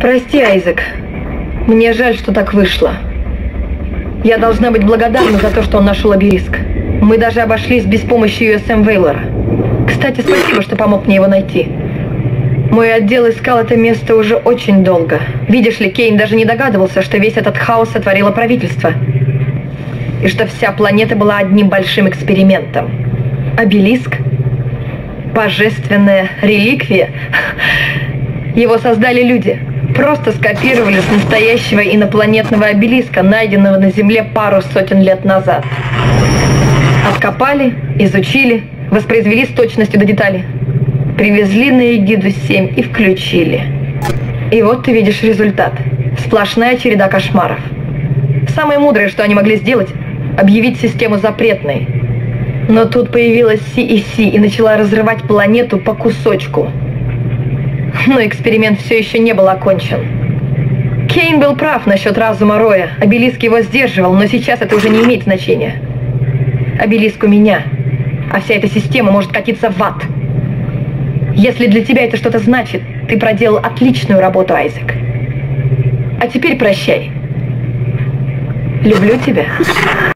Прости, Айзек. Мне жаль, что так вышло. Я должна быть благодарна за то, что он нашел обелиск. Мы даже обошлись без помощи USM Вейлора. Кстати, спасибо, что помог мне его найти. Мой отдел искал это место уже очень долго. Видишь ли, Кейн даже не догадывался, что весь этот хаос сотворило правительство. И что вся планета была одним большим экспериментом. Обелиск? Божественная реликвия? Его создали люди. Просто скопировали с настоящего инопланетного обелиска, найденного на Земле пару сотен лет назад. Откопали, изучили, воспроизвели с точностью до деталей. Привезли на Эгиду-7 и включили. И вот ты видишь результат. Сплошная череда кошмаров. Самое мудрое, что они могли сделать, объявить систему запретной. Но тут появилась CEC и начала разрывать планету по кусочку. Но эксперимент все еще не был окончен. Кейн был прав насчет разума Роя. Обелиск его сдерживал, но сейчас это уже не имеет значения. Обелиск у меня, а вся эта система может катиться в ад. Если для тебя это что-то значит, ты проделал отличную работу, Айзек. А теперь прощай. Люблю тебя.